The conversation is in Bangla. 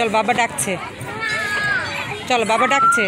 চল বাবা ডাকছে। চল বাবা ডাকছে।